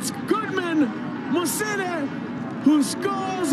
It's Goodman Mosene who scores